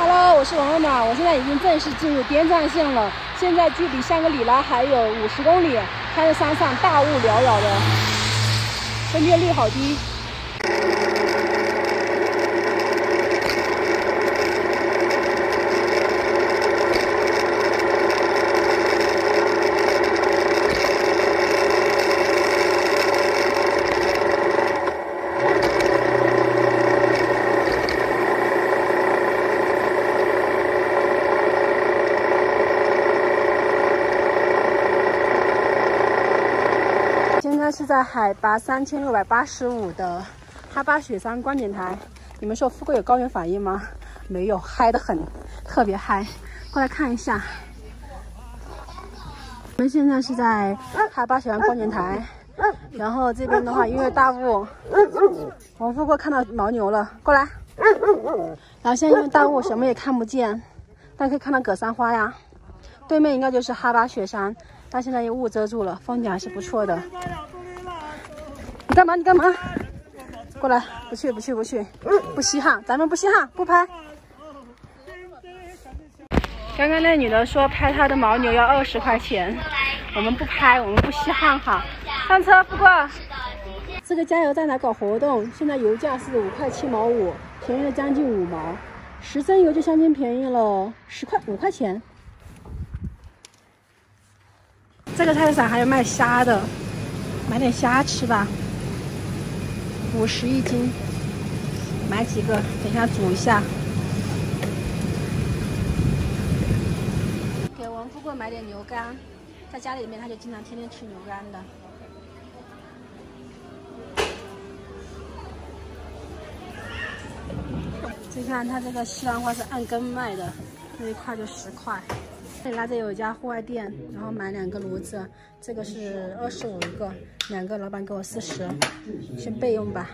Hello，我是王温暖，我现在已经正式进入滇藏线了，现在距离香格里拉还有五十公里，看着山上大雾缭绕的，分辨率好低。是在海拔三千六百八十五的哈巴雪山观景台。你们说富贵有高原反应吗？没有，嗨得很，特别嗨。过来看一下。我们现在是在哈巴雪山观景台，然后这边的话因为大雾，王富贵看到牦牛了，过来。然后现在因为大雾什么也看不见，但可以看到格桑花呀。对面应该就是哈巴雪山，但现在有雾遮住了，风景还是不错的。你干嘛？你干嘛？过来！不去，不去，不去！不稀罕，咱们不稀罕，不拍。刚刚那女的说拍她的牦牛要二十块钱，我们不拍，我们不稀罕哈。上车，富贵。这个加油站来搞活动，现在油价是五块七毛五，便宜了将近五毛，十升油就相当便宜了十块五块钱。这个菜市场还有卖虾的，买点虾吃吧。五十一斤，买几个，等一下煮一下。给王富贵买点牛肝，在家里面他就经常天天吃牛肝的。你看他这个西兰花是按根卖的，这一块就十块。这里拉着有一家户外店，然后买两个炉子，这个是二十五一个，两个老板给我四十，先备用吧。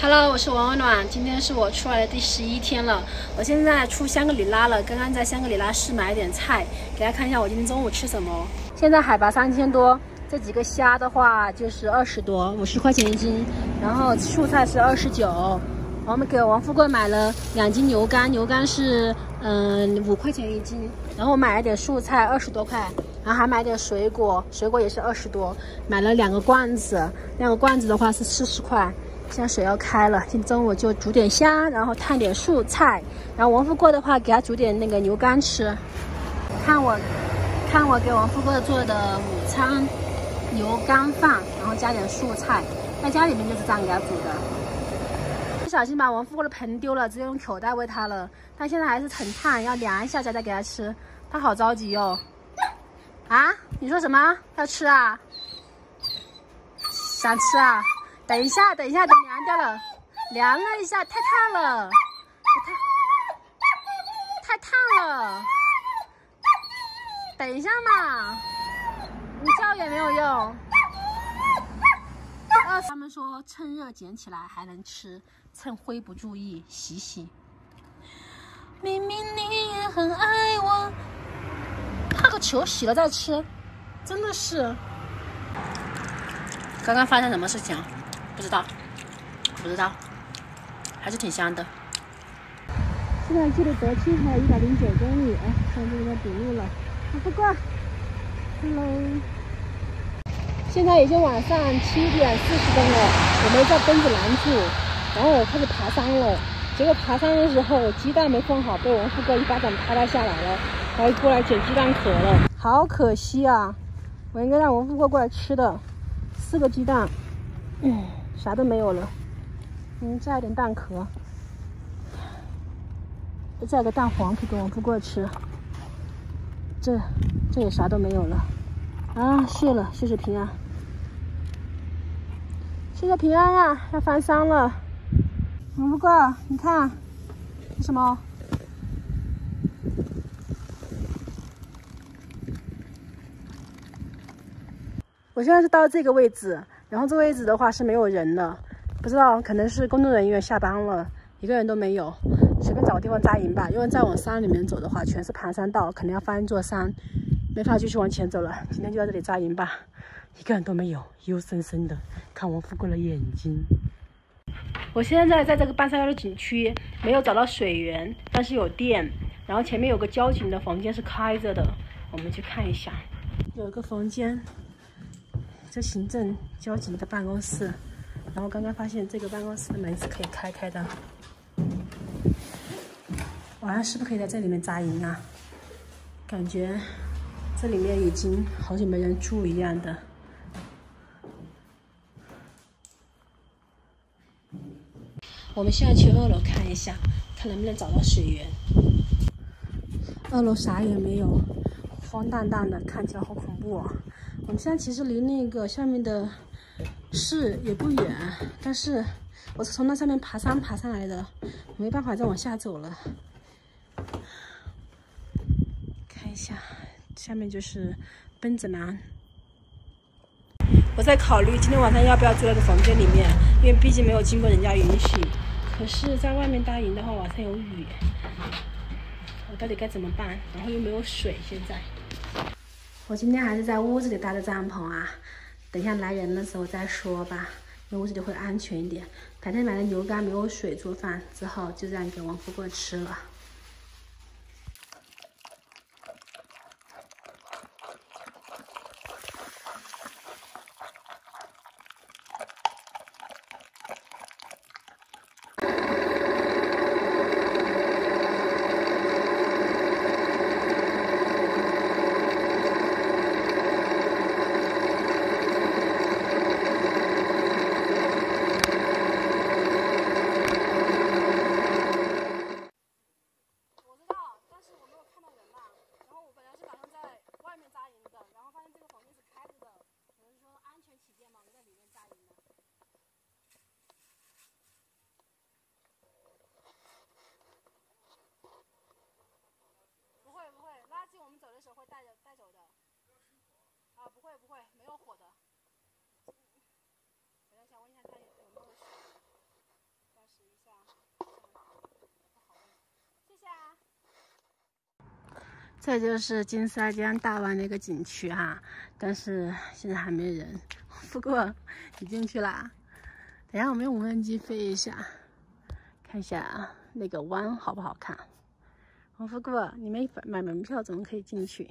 Hello，我是王温暖，今天是我出来的第十一天了，我现在出香格里拉了，刚刚在香格里拉市买点菜，给大家看一下我今天中午吃什么。现在海拔三千多，这几个虾的话就是二十多，五十块钱一斤，然后素菜是二十九。我们给王富贵买了两斤牛肝，牛肝是嗯五块钱一斤，然后买了点素菜二十多块，然后还买点水果，水果也是二十多，买了两个罐子，两个罐子的话是四十块。现在水要开了，今天中午就煮点虾，然后烫点素菜，然后王富贵的话给他煮点那个牛肝吃。看我，看我给王富贵做的午餐，牛肝饭，然后加点素菜，在家里面就是这样给他煮的。不小心把王富贵的盆丢了，直接用口袋喂它了。它现在还是很烫，要凉一下再再给它吃。它好着急哟！啊？你说什么？要吃啊？想吃啊？等一下，等一下，等凉掉了，凉了一下，太烫了，太太烫了。等一下嘛，你叫也没有用。他们说趁热捡起来还能吃，趁灰不注意洗洗。明明你也很爱我，烫个球洗了再吃，真的是。刚刚发生什么事情？不知道，不知道，还是挺香的。现在距离德清还有一百零九公里，哎，现在这边堵路了，不过，hello。现在已经晚上七点四十分了，我们在奔子拦住，然后我开始爬山了。结果爬山的时候鸡蛋没放好，被王富哥一巴掌拍了下来了，然后过来捡鸡蛋壳了，好可惜啊！我应该让王富哥过来吃的，四个鸡蛋，嗯，啥都没有了。嗯，再点蛋壳，再加个蛋黄给王富哥吃。这这也啥都没有了啊！谢了，谢谢平安。谢谢平安啊，要翻山了。王富贵，你看，是什么？我现在是到这个位置，然后这位置的话是没有人的，不知道可能是工作人员下班了，一个人都没有。随便找个地方扎营吧，因为再往山里面走的话，全是盘山道，肯定要翻一座山，没法继续往前走了。今天就在这里扎营吧。一个人都没有，幽深深的，看我富贵的眼睛。我现在在这个半山腰的景区，没有找到水源，但是有电。然后前面有个交警的房间是开着的，我们去看一下。有一个房间，这行政交警的办公室。然后刚刚发现这个办公室的门是可以开开的。晚上是不是可以在这里面扎营啊？感觉这里面已经好久没人住一样的。我们现在去二楼看一下，看能不能找到水源。二楼啥也没有，荒荡荡的，看起来好恐怖啊。我们现在其实离那个下面的市也不远，但是我是从那上面爬山爬上来的，没办法再往下走了。看一下，下面就是奔子栏。我在考虑今天晚上要不要住那个房间里面，因为毕竟没有经过人家允许。可是，在外面搭营的话，晚上有雨，我到底该怎么办？然后又没有水，现在。我今天还是在屋子里搭的帐篷啊，等一下来人的时候再说吧，因为屋子里会安全一点。白天买的牛肝没有水做饭，之后就这样给王富贵吃了。不会，没有火的。等一下，问一下他有没有水，倒洗一下，谢谢啊。这就是金沙江大湾的一个景区哈，但是现在还没人。不过你进去啦，等下我们用无人机飞一下，看一下那个湾好不好看。王富贵，你没买门票怎么可以进去？